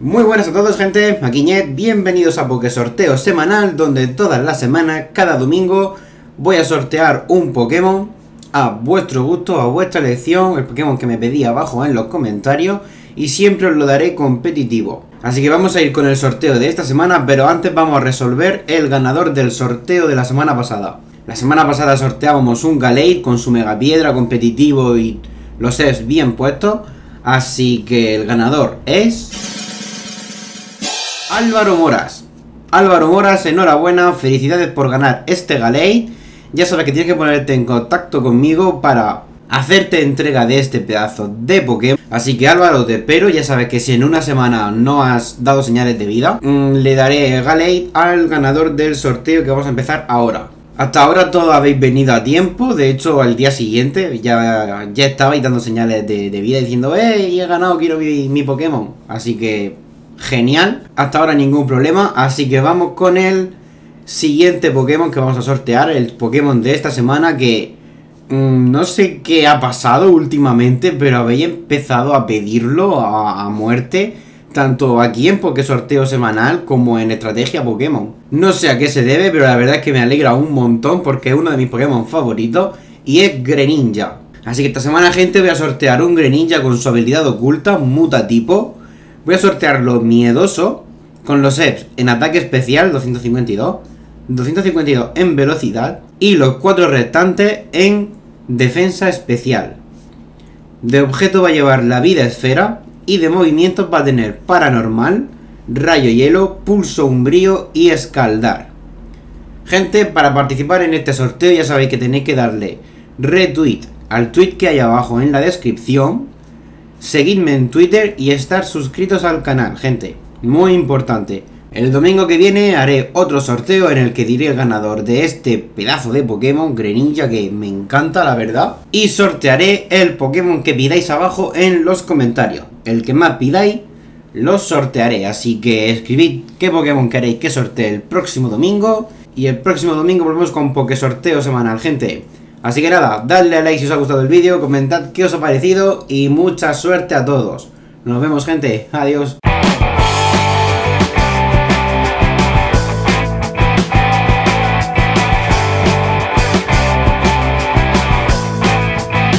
Muy buenas a todos gente, aquí bienvenidos a Poké Sorteo semanal donde todas las semanas, cada domingo, voy a sortear un Pokémon a vuestro gusto, a vuestra elección, el Pokémon que me pedí abajo en los comentarios y siempre os lo daré competitivo. Así que vamos a ir con el sorteo de esta semana, pero antes vamos a resolver el ganador del sorteo de la semana pasada. La semana pasada sorteábamos un Galate con su mega piedra competitivo y los sets bien puestos. Así que el ganador es... Álvaro Moras. Álvaro Moras, enhorabuena, felicidades por ganar este Galate. Ya sabes que tienes que ponerte en contacto conmigo para hacerte entrega de este pedazo de Pokémon. Así que Álvaro, te espero. Ya sabes que si en una semana no has dado señales de vida, mmm, le daré Galate al ganador del sorteo que vamos a empezar ahora. Hasta ahora todos habéis venido a tiempo, de hecho al día siguiente ya, ya estabais dando señales de, vida diciendo ¡Eh, he ganado, quiero mi Pokémon! Así que genial, hasta ahora ningún problema, así que vamos con el siguiente Pokémon que vamos a sortear, el Pokémon de esta semana que mmm, no sé qué ha pasado últimamente, pero habéis empezado a pedirlo a, muerte tanto aquí en Poké Sorteo Semanal como en Estrategia Pokémon. No sé a qué se debe, pero la verdad es que me alegra un montón porque es uno de mis Pokémon favoritos y es Greninja. Así que esta semana, gente, voy a sortear un Greninja con su habilidad oculta, mutatipo. Voy a sortearlo miedoso con los EPs en ataque especial 252, 252 en velocidad y los cuatro restantes en defensa especial. De objeto va a llevar la vida esfera, y de movimientos va a tener paranormal, rayo hielo, pulso umbrío y escaldar. Gente, para participar en este sorteo ya sabéis que tenéis que darle retweet al tweet que hay abajo en la descripción, seguidme en Twitter y estar suscritos al canal, gente. Muy importante. El domingo que viene haré otro sorteo en el que diré el ganador de este pedazo de Pokémon, Greninja, que me encanta la verdad. Y sortearé el Pokémon que pidáis abajo en los comentarios. El que más pidáis, lo sortearé. Así que escribid qué Pokémon queréis que sortee el próximo domingo. Y el próximo domingo volvemos con Poké Sorteo semanal, gente. Así que nada, dadle a like si os ha gustado el vídeo, comentad qué os ha parecido y mucha suerte a todos. Nos vemos, gente. Adiós.